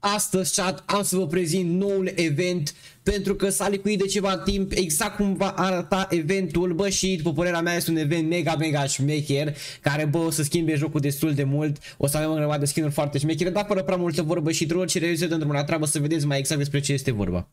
Astăzi, chat, am să vă prezint noul event pentru că s-a licuit de ceva timp exact cum va arăta eventul, bă, și după părerea mea este un event mega, mega șmecher, care, bă, o să schimbe jocul destul de mult, o să avem o grămadă de skin foarte șmechere, dar fără prea multă vorbă și drone și reușit într-o la treabă să vedeți mai exact despre ce este vorba.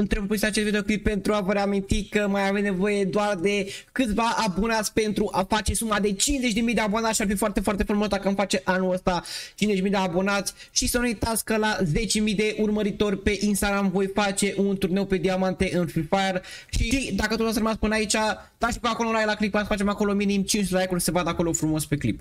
Întreb pus acest videoclip pentru a vă reaminti că mai avem nevoie doar de câțiva abonați pentru a face suma de 50.000 de abonați și ar fi foarte, foarte frumos dacă îmi face anul ăsta 50.000 de abonați și să nu uitați că la 10.000 de urmăritori pe Instagram voi face un turneu pe diamante în Free Fire și dacă tu ați rămas până aici, dați și pe acolo un like la clip, să facem acolo minim 5 like-uri să vadă acolo frumos pe clip.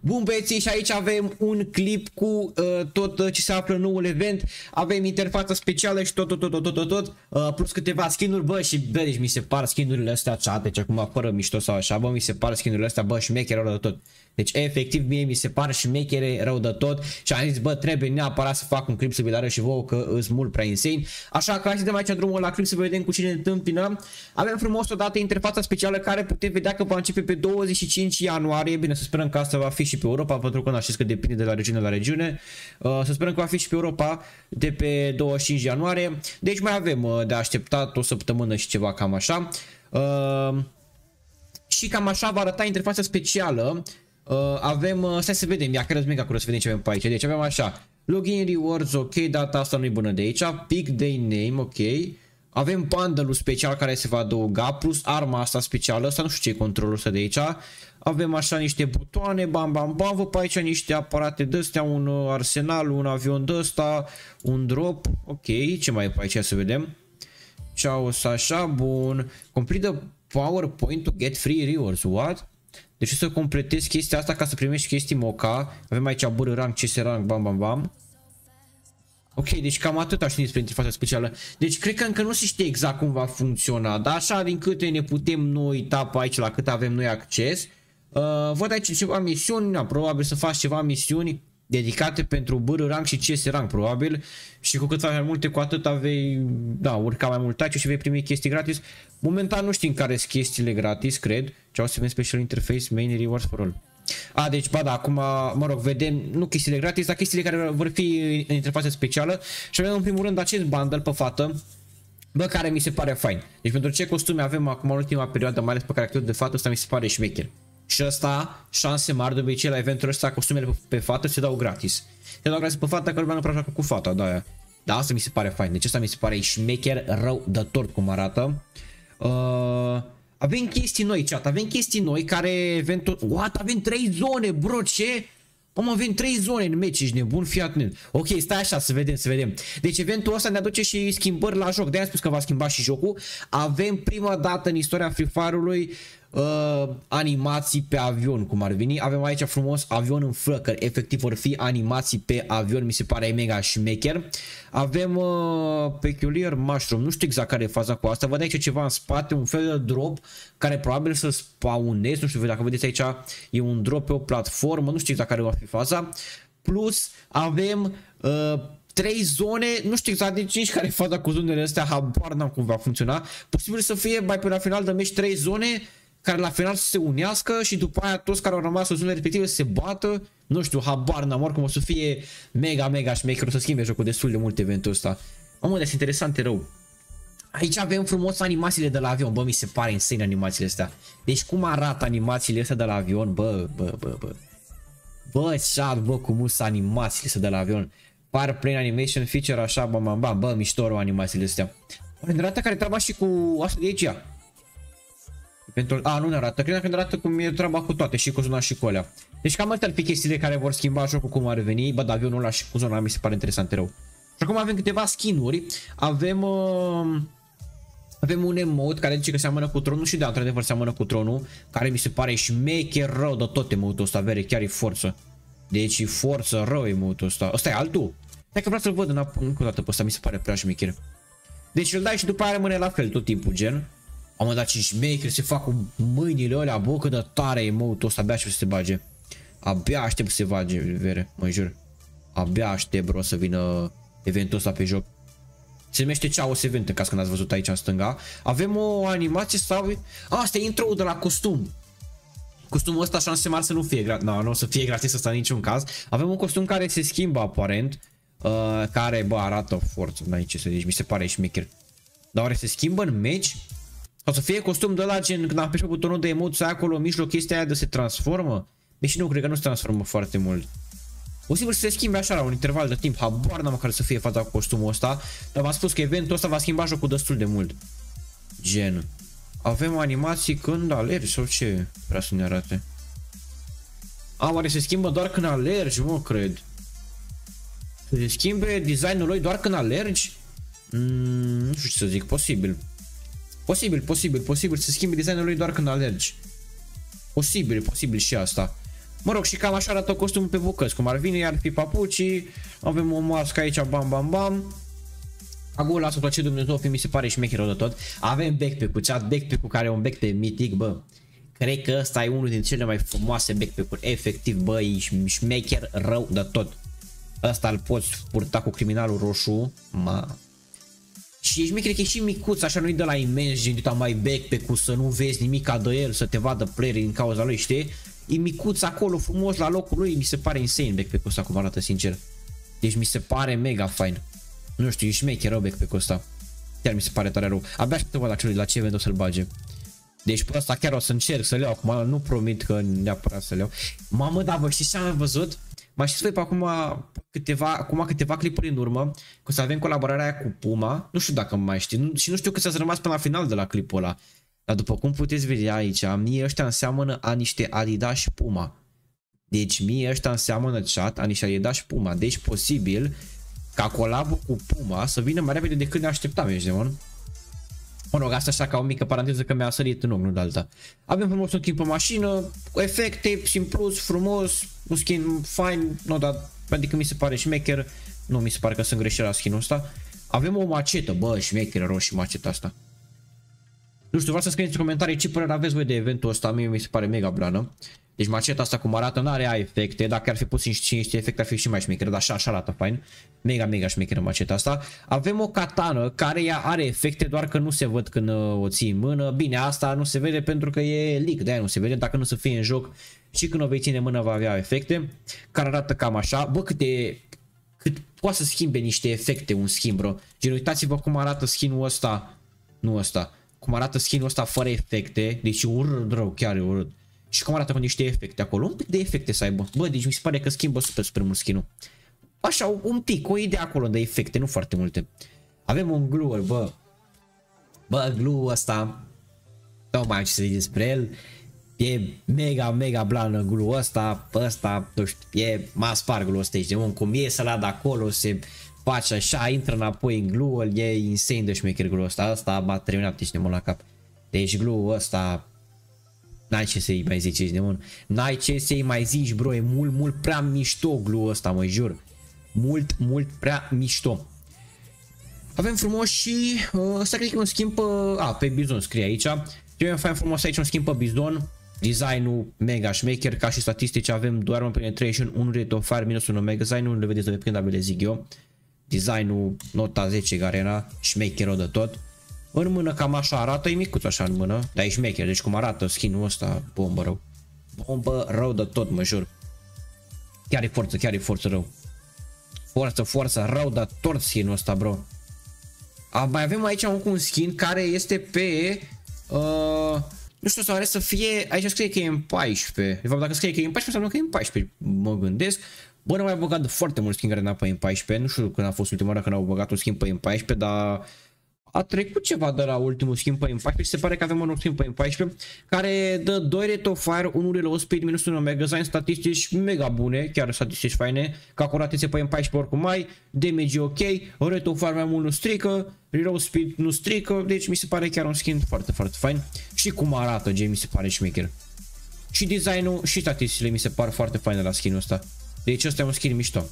Bun băieții și aici avem un clip cu uh, tot uh, ce se află în noul event, avem interfața specială și tot, tot, tot, tot, tot, tot, tot uh, plus câteva skin-uri, bă, și bă, deci mi se par skin-urile astea chat, deci acum fără mișto sau așa, bă, mi se par skin-urile astea, bă, și șmechere de tot. Deci efectiv mie mi se pare șmechere rău de tot și am zis, bă, trebuie neapărat să fac un clip să vi arăt și vouă că îs mult prea insane. Așa că hai să dăm aici drumul la clip să vedem cu cine ne întâmpină. Avem frumos odată interfața specială care putem vedea că va începe pe 25 ianuarie, bine să sperăm că asta va fi și pe Europa, pentru că nu știți că depinde de la regiune la regiune. Uh, să sperăm că va fi și pe Europa de pe 25 ianuarie. Deci mai avem uh, de așteptat o săptămână și ceva cam așa. Uh, și cam așa va arăta interfața specială. Uh, avem, uh, stai să vedem, ia cred mega curios să vedem ce avem pe aici. Deci avem așa, login rewards, ok, data asta nu e bună de aici, pick day name, ok. Avem bundle special care se va adăuga, plus arma asta specială, asta nu știu ce e controlul ăsta de aici. Avem așa niște butoane, bam bam bam, vă pe aici niște aparate de astea, un uh, arsenal, un avion de ăsta, un drop, ok, ce mai e pe aici să vedem. Ceauș, așa, bun. Complete the PowerPoint to get free rewards, what? Deci să completez chestia asta ca să primești chestii moca. Avem aici bără rank, CS rank, bam bam bam. Ok, deci cam atât aș despre interfața specială. Deci cred că încă nu se știe exact cum va funcționa, dar așa din câte ne putem noi uita pe aici la cât avem noi acces. Uh, văd aici ceva misiuni, na, probabil să faci ceva misiuni dedicate pentru bâră rank și CS rank probabil și cu cât faci mai multe cu atât vei da, urca mai mult touch și vei primi chestii gratis. Momentan nu știm care sunt chestiile gratis, cred. Ce au să vedem special interface main rewards for all. A, deci, ba da, acum, mă rog, vedem, nu chestiile gratis, dar chestiile care vor fi în interfață specială și avem în primul rând acest bundle pe fată, bă, care mi se pare fain. Deci pentru ce costume avem acum în ultima perioadă, mai ales pe caracterul de fată, ăsta mi se pare șmecher. Și asta, șanse mari de obicei la eventul ăsta, costumele pe, pe fată se dau gratis. Se dau gratis pe fată că lumea nu prea cu fata, da, aia. Da, asta mi se pare fain. Deci asta mi se pare șmecher rău de tot cum arată. Uh, avem chestii noi, chat, avem chestii noi care eventul... What? Avem 3 zone, bro, ce? Om, avem 3 zone în meci, ești nebun, fii atent. Ok, stai așa, să vedem, să vedem. Deci eventul ăsta ne aduce și schimbări la joc. De-aia spus că va schimba și jocul. Avem prima dată în istoria Free Fire-ului uh, animații pe avion, cum ar veni. Avem aici frumos avion în flăcări, efectiv vor fi animații pe avion, mi se pare mega șmecher. Avem uh, Peculiar Mushroom, nu știu exact care e faza cu asta, văd aici ceva în spate, un fel de drop care probabil să spawnezi, nu știu dacă vedeți aici, e un drop pe o platformă, nu știu exact care va fi faza. Plus avem uh, trei zone, nu știu exact nici, nici care e faza cu zonele astea, habar n-am cum va funcționa. Posibil să fie mai până la final de meci trei zone care la final să se unească și după aia toți care au rămas în zonele respective să se bată. Nu știu, habar n-am, oricum o să fie mega, mega șmecher, o să schimbe jocul destul de mult eventul ăsta. Mamă, deci interesant rău. Aici avem frumos animațiile de la avion, bă, mi se pare insane animațiile astea. Deci cum arată animațiile astea de la avion, bă, bă, bă, bă. Bă, chat, bă, cum sunt animațiile astea de la avion. Par plane animation feature așa, bă, bă, bă, bă, mișto animațiile astea. Păi, care treaba și cu asta de aici. Pentru... A, nu ne arată. Cred că ne arată cum e treaba cu toate, și cu zona și cu alea. Deci cam astea ar fi chestiile care vor schimba jocul cum ar veni. Bă, da, avionul ăla și cu zona mi se pare interesant rău. Și acum avem câteva skinuri. Avem... Uh... Avem un emote care zice că seamănă cu tronul și de într-adevăr seamănă cu tronul, care mi se pare șmecher rău de tot emote-ul ăsta, vere, chiar e forță. Deci e forță rău emote-ul ăsta. Ăsta e altul? Dacă vreau să-l văd încă o dată pe ăsta, mi se pare prea șmecher. Deci îl dai și după aia rămâne la fel tot timpul, gen. Am dat 5 maker, se fac cu mâinile alea, bă, cât de tare e emote ăsta, abia aștept să se bage. Abia aștept să se bage, vere, mă jur. Abia aștept, bro, să vină eventul ăsta pe joc. Se numește Chaos Event, în caz că n-ați văzut aici în stânga. Avem o animație sau... A, asta e intro de la costum. Costumul ăsta șanse mari să nu fie gratis. No, nu o să fie gratis asta în niciun caz. Avem un costum care se schimbă aparent. uh, care, bă, arată forță, n-ai ce să zici, mi se pare șmecher. Dar oare se schimbă în meci? Sau să fie costum de la gen când apeși pe butonul de emoții acolo în mijloc chestia aia de se transformă? Deci nu, cred că nu se transformă foarte mult. Posibil să se schimbe așa la un interval de timp, habar n-am care să fie fața cu costumul ăsta, dar v-am spus că eventul ăsta va schimba jocul destul de mult. Gen. Avem animații când alergi sau ce vrea să ne arate? A, oare se schimbă doar când alergi, mă, cred. Se schimbe designul lui doar când alergi? Mm, nu știu ce să zic, posibil. Posibil, posibil, posibil să schimbe designul lui doar când alergi. Posibil, posibil și asta. Mă rog, și cam așa arată costumul pe bucăți, cum ar vine, iar fi papucii, avem o mască aici, bam, bam, bam. Acum lasă tot ce Dumnezeu fi, mi se pare șmecherul de tot. Avem backpack-ul, chat backpack-ul care e un backpack mitic, bă. Cred că ăsta e unul dintre cele mai frumoase backpack-uri, efectiv, bă, e șmecher rău de tot. Ăsta îl poți purta cu criminalul roșu, ma. Și ești cred că e și micuț, așa nu-i de la imens, gen mai backpack-ul, să nu vezi nimic de el, să te vadă playerii din cauza lui, știi? E micuț acolo, frumos, la locul lui, mi se pare insane backpack-ul ăsta, cum arată, sincer. Deci mi se pare mega fain. Nu știu, e șmecher rău backpack-ul ăsta. Chiar mi se pare tare rău. Abia aștept la celui la ce event o să-l bage. Deci pe ăsta chiar o să încerc să-l iau acum, nu promit că neapărat să-l iau. Mamă, da, bă, știți ce am văzut? Mai știți voi pe acum câteva, acum câteva clipuri în urmă, că să avem colaborarea aia cu Puma, nu știu dacă mai știi, și nu știu cât s-a rămas până la final de la clipul ăla. Dar după cum puteți vedea aici, mie ăștia înseamnă a niște Adidas și Puma. Deci mie ăștia înseamnă chat a niște Adidas și Puma. Deci posibil ca colabul cu Puma să vină mai repede decât ne așteptam, ești demon. Mă rog, asta așa ca o mică paranteză că mi-a sărit în ochi, nu de alta. Avem frumos un schimb pe mașină, cu efecte, simplus, frumos, un skin fain, nu, dar adică mi se pare șmecher, nu mi se pare că sunt greșeli la skin-ul ăsta. Avem o macetă, bă, șmecher roșu maceta asta. Nu știu, vreau să scrieți în comentarii ce părere aveți voi de eventul ăsta, mie mi se pare mega blană. Deci maceta asta cum arată nu are efecte, dacă ar fi pus și niște efecte ar fi și mai șmecher, dar așa, așa arată fain. Mega, mega șmecheră maceta asta. Avem o katană care ea are efecte, doar că nu se văd când uh, o ții în mână. Bine, asta nu se vede pentru că e leak, de nu se vede, dacă nu să fie în joc și când o vei ține în mână va avea efecte, care arată cam așa. Bă, câte, cât poate să schimbe niște efecte un schimb, bro. Gen, uitați-vă cum arată skin-ul ăsta, nu ăsta, cum arată skin-ul ăsta fără efecte, deci urât rău, chiar e urât. Și cum arată cu niște efecte acolo, un pic de efecte să aibă. Bă, deci mi se pare că schimbă super, super mult skin-ul. Așa, un pic, o idee acolo de efecte, nu foarte multe. Avem un glue, bă. Bă, glue ăsta, nu mai am ce să zic despre el. E mega, mega blană glue ăsta, ăsta, nu știu, e m-a spart glue ăsta, de un cum e să de acolo, se face așa, intră înapoi în glue e insane de șmecher glue ăsta, asta m-a terminat, ești la cap. Deci glue ăsta, N-ai ce să-i mai zici, ești nebun. N-ai ce să-i mai zici, bro, e mult, mult prea mișto glue ăsta, mă jur. Mult, mult prea mișto. Avem frumos și uh, ăsta cred că e un schimb pe, a, pe bizon scrie aici. Ce mai fain frumos aici un schimb pe bizon. Designul mega șmecher, ca și statistici avem doar un penetration, un rate of fire, minus 1 mega design, nu le vedeți de când le zic eu. Designul nota 10 Garena, șmecherul de tot. În mână cam așa arată, e micuț așa în mână, dar e șmecher, deci cum arată skin-ul ăsta, bombă rău. Bombă rău de tot, mă jur. Chiar e forță, chiar e forță rău. Forță, forță, rău de tot skin-ul ăsta, bro. A, mai avem aici un, un skin care este pe... Uh, nu știu, sau are să fie... Aici scrie că e în 14. De fapt, dacă scrie că e în 14, înseamnă că e în 14. Mă gândesc. Bă, nu mai băgat de foarte mult skin care n-a pe în 14. Nu știu când a fost ultima oară când au băgat un skin pe în 14, dar a trecut ceva de la ultimul schimb pe M14 și se pare că avem un nou schimb pe M14 care dă 2 rate of fire, 1 reload speed, minus 1 mega design, statistici mega bune, chiar statistici faine, ca acuratețe pe M14 oricum mai, damage ok, rate of fire mai mult nu strică, reload speed nu strică, deci mi se pare chiar un skin foarte, foarte fain și cum arată, gen mi se pare șmecher. Și designul și statisticile mi se par foarte faine la skinul ăsta. Deci ăsta e un skin mișto.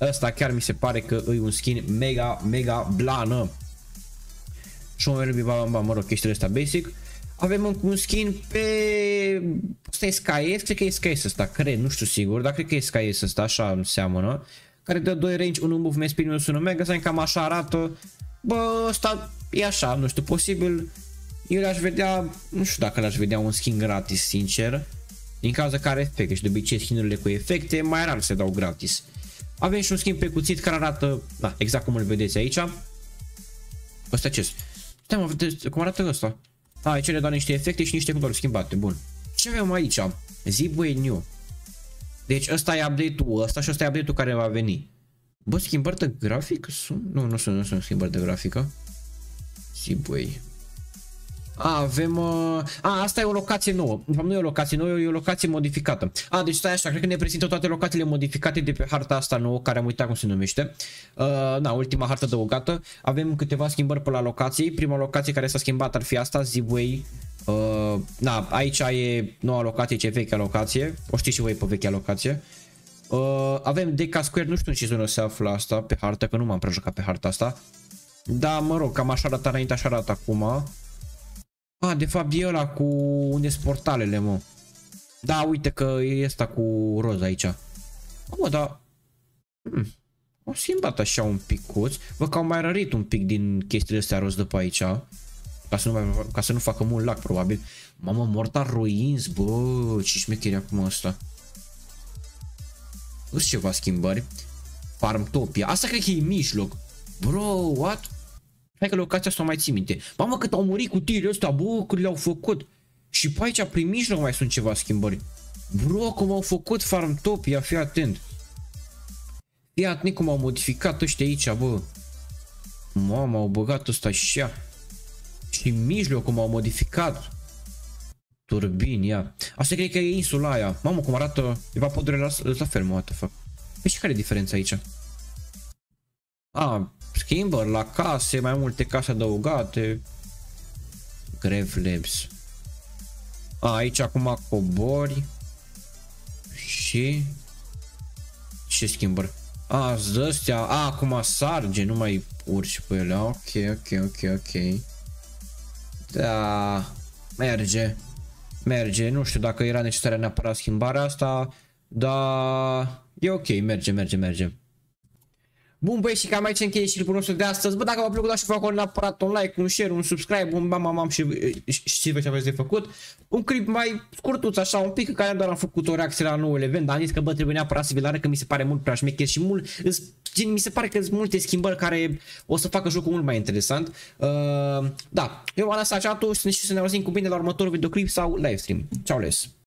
Ăsta chiar mi se pare că e un skin mega, mega blană și un bam, mă rog, chestiile astea basic. Avem un skin pe... Asta e SKS, cred că e SKS ăsta, cred, nu știu sigur, dar cred că e SKS ăsta, așa înseamnă. Care dă 2 range, 1 movement speed, minus 1 mega, să cam așa arată. Bă, ăsta e așa, nu știu, posibil. Eu le-aș vedea, nu știu dacă le-aș vedea un skin gratis, sincer. Din cauza care efecte și de obicei skinurile cu efecte mai rar se dau gratis. Avem și un schimb pe cuțit care arată, da, exact cum îl vedeți aici. Ăsta ce Stai mă, vedeți cum arată ăsta? A, aici le doar niște efecte și niște culori schimbate, bun. Ce avem aici? Zibway New. Deci ăsta e update-ul ăsta și ăsta e update-ul care va veni. Bă, schimbări de grafic? Sunt? Nu, nu sunt, nu sunt schimbări de grafică. Zibway. A, avem... Uh... A, asta e o locație nouă. De fapt, nu e o locație nouă, e o locație modificată. A, deci stai așa, cred că ne prezintă toate locațiile modificate de pe harta asta nouă, care am uitat cum se numește. Uh, na, ultima hartă adăugată. Avem câteva schimbări pe la locații. Prima locație care s-a schimbat ar fi asta, Zibway. Uh, na, aici e noua locație, ce vechea locație. O știți și voi pe vechea locație. Uh, avem Deca Square, nu știu în ce zonă se află asta pe hartă, că nu m-am prejucat pe harta asta. Da, mă rog, cam așa arată înainte, așa arată acum. A, de fapt e ăla cu unde sunt portalele, mă. Da, uite că e ăsta cu roz aici. Mă, dar... Hmm. Au schimbat așa un picuț. Vă că au mai rărit un pic din chestiile astea roz după aici. Ca să, nu, ca să nu facă mult lac, probabil. Mamă, Mortal Ruins, bă, ce șmecheri acum asta. Sunt ceva schimbări. Farmtopia. Asta cred că e mijloc. Bro, what? Hai că locația asta o mai ții minte. Mamă cât au murit cu tirul ăsta, bă, cât le-au făcut. Și pe aici, prin mijloc, mai sunt ceva schimbări. Bro, cum au făcut Farmtopia, fii atent. Fii atent cum au modificat ăștia aici, bă. Mamă, au băgat ăsta așa. Și în mijloc cum au modificat. Turbini, ia. Asta cred că e insula aia. Mamă, cum arată. E va la, la fel, mă, what the fuck. Păi și care e diferența aici? A, schimbări la case, mai multe case adăugate. Grave Labs. A, aici acum cobori. Și... Ce schimbări? A, zăstea. A, acum sarge, nu mai urci pe ele. Ok, ok, ok, ok. Da, merge. Merge, nu știu dacă era necesară neapărat schimbarea asta, dar e ok, merge, merge, merge. Bun băi și cam aici încheie și clipul nostru de astăzi. Bă, dacă v-a plăcut, dați și fac neapărat un like, un share, un subscribe, un bam, bam, și știți ce aveți de făcut. Un clip mai scurtuț așa un pic, în care doar am făcut o reacție la noul event, dar am zis că bă, trebuie neapărat să vi că mi se pare mult prea șmecher și mult, mi se pare că sunt multe schimbări care o să facă jocul mult mai interesant. Uh, da, eu am lăsat chat-ul și să ne auzim cu bine la următorul videoclip sau livestream. Ciao les!